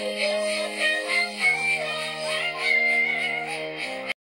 Yeah.